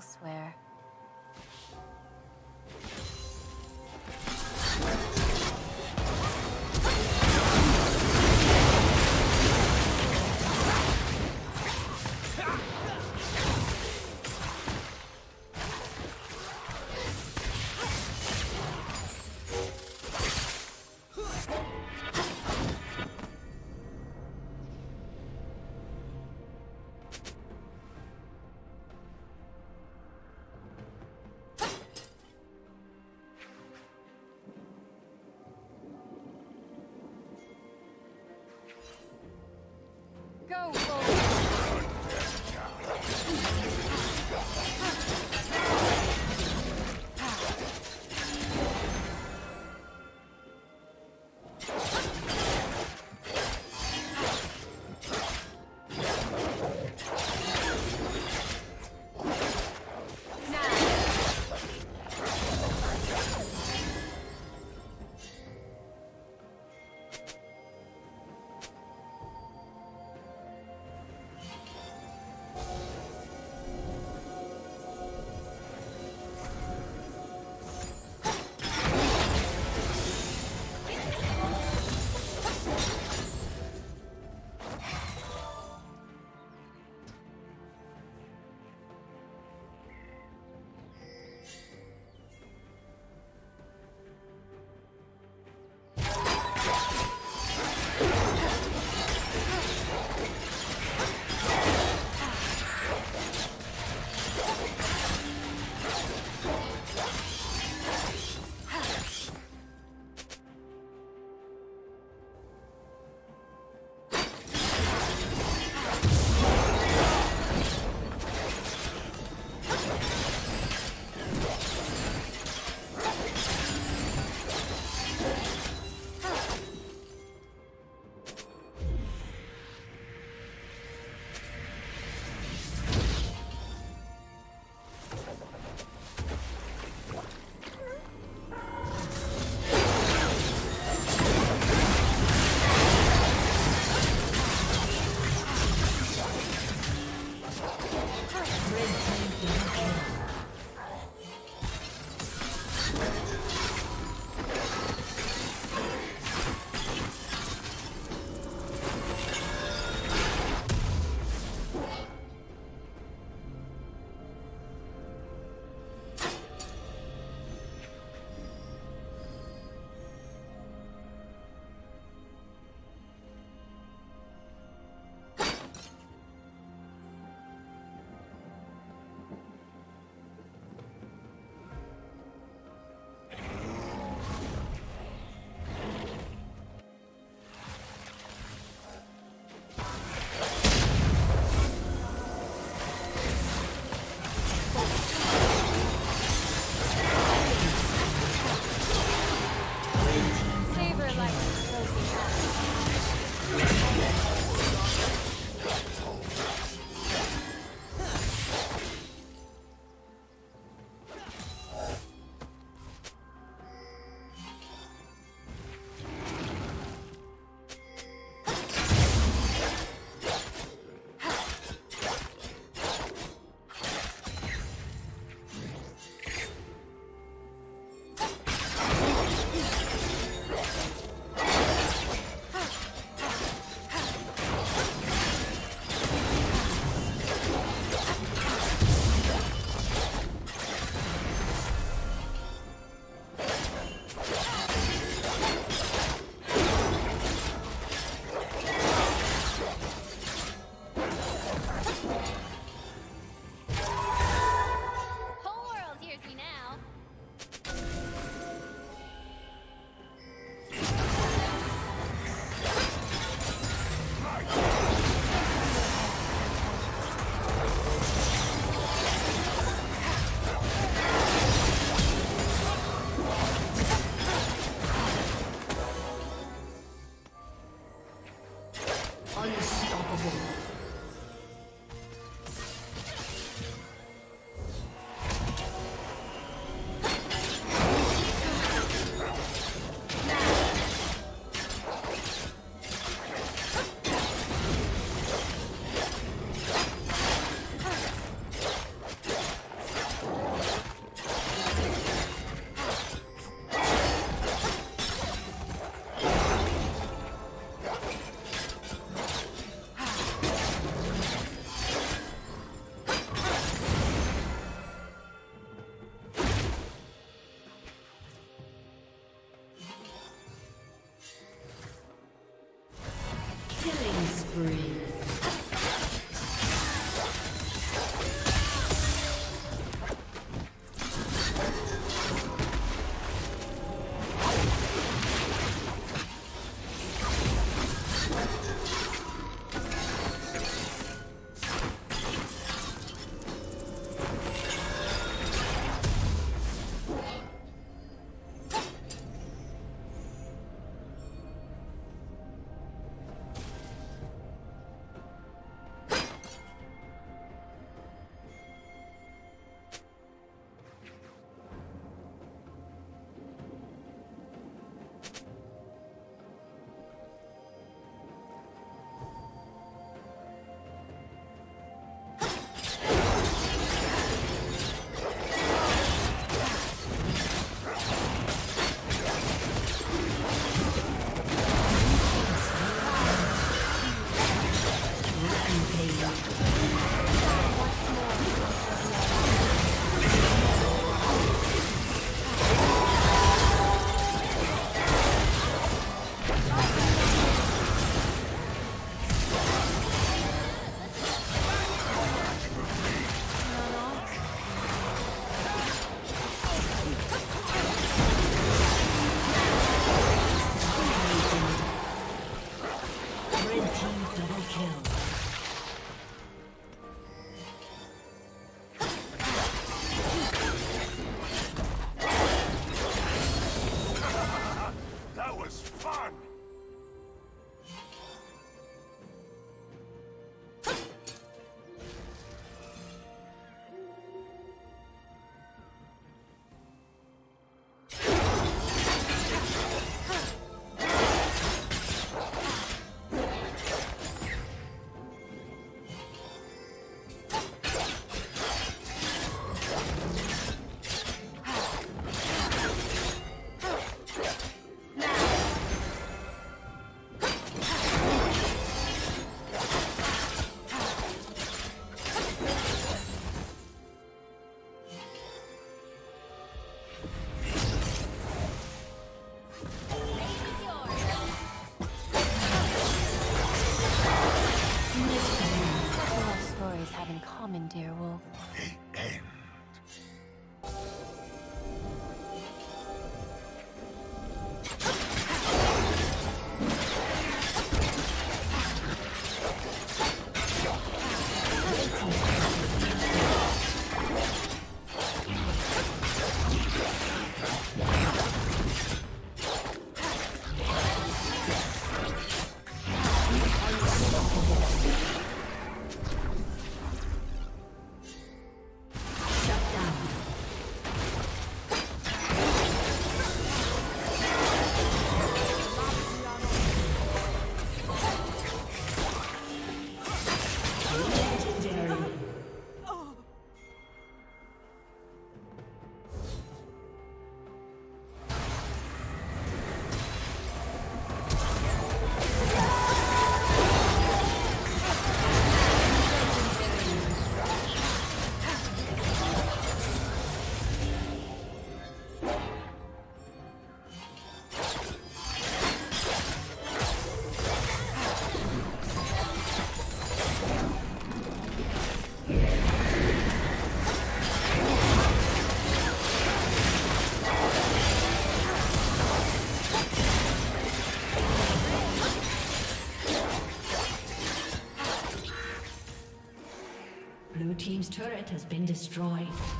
elsewhere. free. Uncommon, dear wolf. has been destroyed.